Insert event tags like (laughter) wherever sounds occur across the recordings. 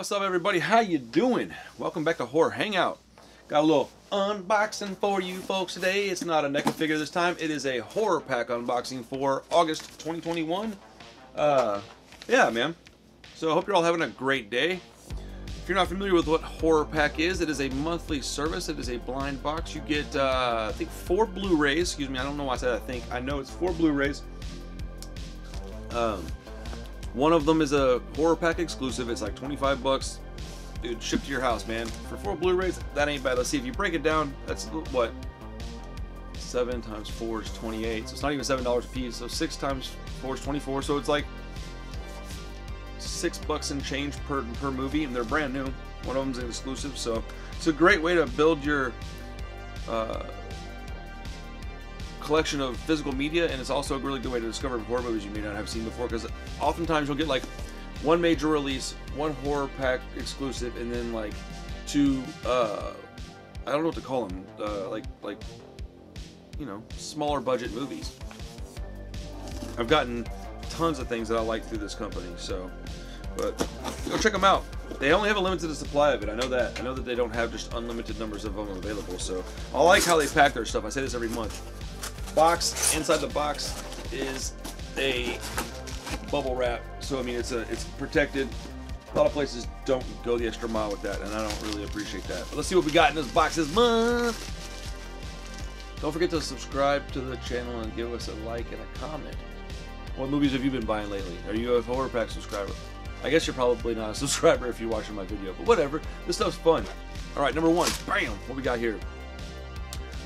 What's up, everybody? How you doing? Welcome back to Horror Hangout. Got a little unboxing for you folks today. It's not a NECA figure this time. It is a horror pack unboxing for August 2021. Uh, yeah, man. So I hope you're all having a great day. If you're not familiar with what Horror Pack is, it is a monthly service. It is a blind box. You get, uh, I think, four Blu-rays. Excuse me, I don't know why I said I think. I know it's four Blu-rays. Um, one of them is a horror pack exclusive. It's like 25 bucks. Dude, shipped to your house, man. For four Blu-rays, that ain't bad. Let's see if you break it down. That's what seven times four is 28. So it's not even seven dollars a piece. So six times four is 24. So it's like six bucks and change per per movie, and they're brand new. One of them's an exclusive, so it's a great way to build your uh, collection of physical media, and it's also a really good way to discover horror movies you may not have seen before. Because oftentimes you'll get like one major release, one horror pack exclusive, and then like two uh, I don't know what to call them, uh, like like you know smaller budget movies. I've gotten tons of things that I like through this company, so but go check them out. They only have a limited supply of it. I know that. I know that they don't have just unlimited numbers of them available. So I like how they pack their stuff. I say this every month. Box inside the box is a bubble wrap. So I mean, it's a it's protected. A lot of places don't go the extra mile with that, and I don't really appreciate that. But let's see what we got in this box this month. Don't forget to subscribe to the channel and give us a like and a comment. What movies have you been buying lately? Are you a horror pack subscriber? I guess you're probably not a (laughs) subscriber if you're watching my video, but whatever. This stuff's fun. All right, number one. Bam! What we got here?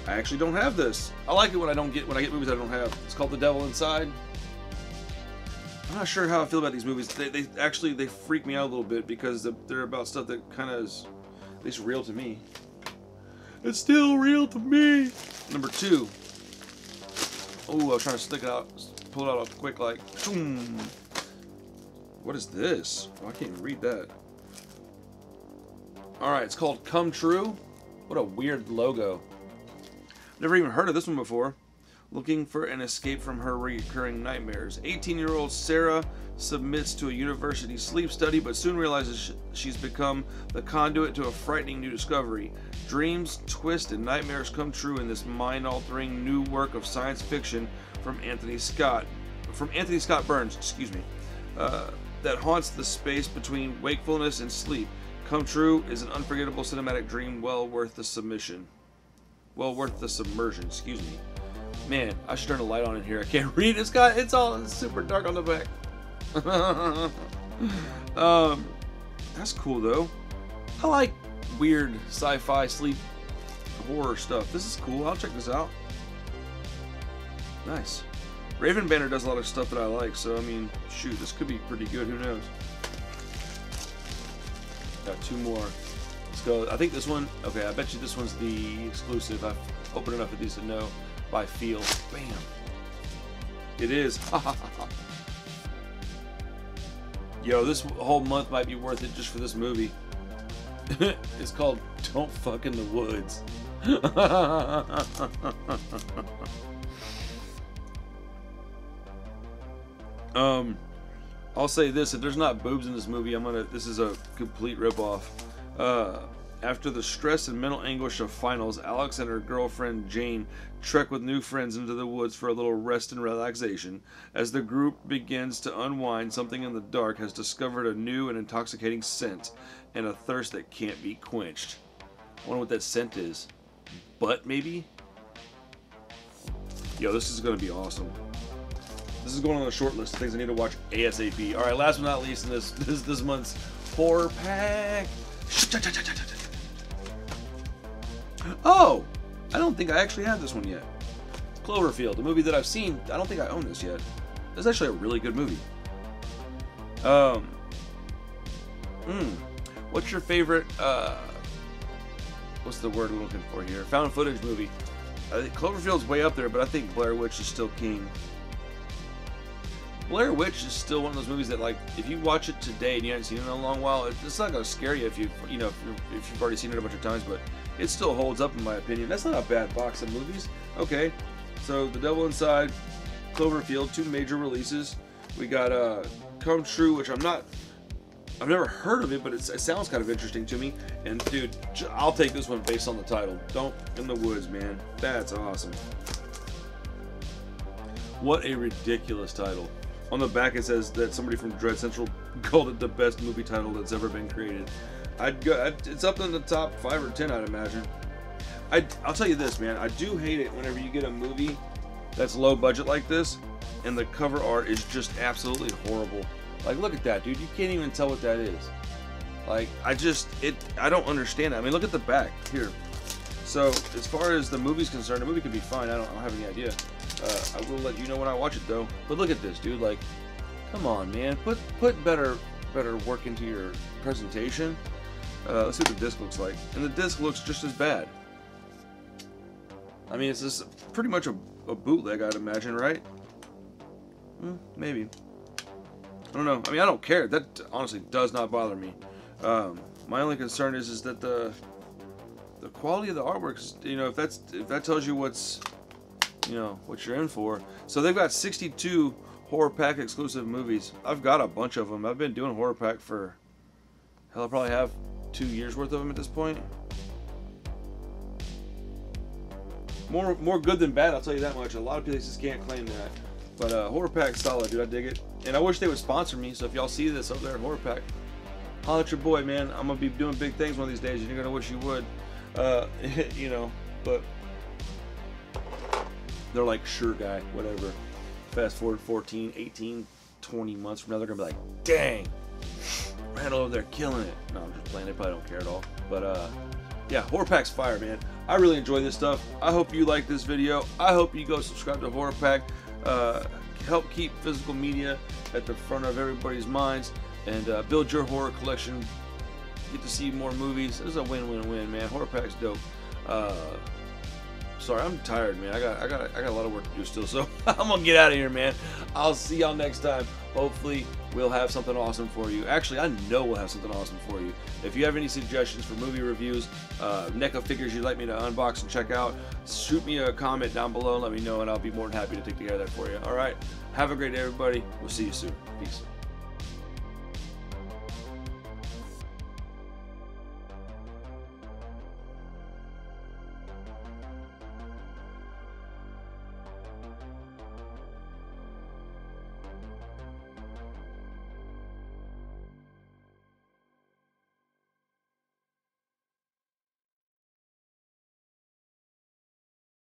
I actually don't have this. I like it when I don't get when I get movies I don't have. It's called The Devil Inside. I'm not sure how I feel about these movies. They, they actually they freak me out a little bit because they're about stuff that kind of is at least real to me. It's still real to me. Number two. Oh, I was trying to stick it out, pull it out quick like. Boom. What is this? Oh, I can't even read that. Alright, it's called Come True. What a weird logo. Never even heard of this one before. Looking for an escape from her recurring nightmares. 18 year old Sarah submits to a university sleep study but soon realizes she's become the conduit to a frightening new discovery. Dreams, twists, and nightmares come true in this mind altering new work of science fiction from Anthony Scott. From Anthony Scott Burns, excuse me. Uh, that haunts the space between wakefulness and sleep. Come True is an unforgettable cinematic dream well worth the submission. Well worth the submersion, excuse me. Man, I should turn the light on in here. I can't (laughs) read. It's got it's all super dark on the back. (laughs) um that's cool though. I like weird sci-fi sleep horror stuff. This is cool. I'll check this out. Nice. Raven Banner does a lot of stuff that I like, so I mean, shoot, this could be pretty good. Who knows? Got two more. I think this one. Okay, I bet you this one's the exclusive. I've opened enough of these to know by feel. Bam. It is. (laughs) Yo, this whole month might be worth it just for this movie. (laughs) it's called Don't Fuck in the Woods. (laughs) Um, I'll say this: if there's not boobs in this movie, I'm gonna. This is a complete ripoff. Uh, after the stress and mental anguish of finals, Alex and her girlfriend Jane trek with new friends into the woods for a little rest and relaxation. As the group begins to unwind, something in the dark has discovered a new and intoxicating scent and a thirst that can't be quenched. I wonder what that scent is. Butt, maybe? Yo, this is gonna be awesome. This is going on the short list of things I need to watch ASAP. All right, last but not least in this (laughs) this this month's horror pack. Oh, I don't think I actually have this one yet. Cloverfield, a movie that I've seen. I don't think I own this yet. It's actually a really good movie. Um. Hmm. What's your favorite? Uh, what's the word I'm looking for here? Found footage movie. I think Cloverfield's way up there, but I think Blair Witch is still king. Blair Witch is still one of those movies that, like, if you watch it today and you haven't seen it in a long while, it's not to scare you if you, you know, if, if you've already seen it a bunch of times. But it still holds up, in my opinion. That's not a bad box of movies. Okay, so The Devil Inside, Cloverfield, two major releases. We got uh, Come True, which I'm not I've never heard of it, but it sounds kind of interesting to me. And dude, I'll take this one based on the title. Don't in the woods, man. That's awesome. What a ridiculous title. On the back it says that somebody from Dread Central (laughs) called it the best movie title that's ever been created. I'd go. I'd, it's up in the top five or ten, I'd imagine. I, I'll tell you this, man. I do hate it whenever you get a movie that's low budget like this, and the cover art is just absolutely horrible. Like, look at that, dude. You can't even tell what that is. Like, I just, it, I don't understand. I mean, look at the back here. So, as far as the movie's concerned, the movie could be fine. I don't, I don't have any idea. Uh, I will let you know when I watch it, though. But look at this, dude. Like, come on, man. Put, put better, better work into your presentation. Uh, let's see what the disc looks like. And the disc looks just as bad. I mean, it's just pretty much a, a bootleg, I'd imagine, right? Hmm, maybe. I don't know. I mean, I don't care. That honestly does not bother me. Um, my only concern is is that the the quality of the artwork. You know, if that's if that tells you what's you know what you're in for. So they've got 62 horror pack exclusive movies. I've got a bunch of them. I've been doing horror pack for hell. I probably have two years worth of them at this point. More more good than bad. I'll tell you that much. A lot of places can't claim that. But uh, Horror Pack solid, dude. I dig it. And I wish they would sponsor me. So if y'all see this up there at Horror Pack, holla at your boy, man. I'm gonna be doing big things one of these days. And you're gonna wish you would. Uh, (laughs) you know, but they're like, sure, guy, whatever. Fast forward 14, 18, 20 months from now, they're gonna be like, dang, Randall over there killing it. No, I'm just playing. They probably don't care at all. But uh, yeah, Horror Pack's fire, man. I really enjoy this stuff. I hope you like this video. I hope you go subscribe to Horror Pack. Uh, help keep physical media at the front of everybody's minds and uh, build your horror collection. Get to see more movies. This is a win-win-win, man. Horror Pack's dope. Uh, sorry, I'm tired, man. I got, I got, I got a lot of work to do still, so (laughs) I'm gonna get out of here, man. I'll see y'all next time. Hopefully, we'll have something awesome for you. Actually, I know we'll have something awesome for you. If you have any suggestions for movie reviews, uh, NECA figures you'd like me to unbox and check out, shoot me a comment down below and let me know, and I'll be more than happy to take care of that for you. All right. Have a great day, everybody. We'll see you soon. Peace.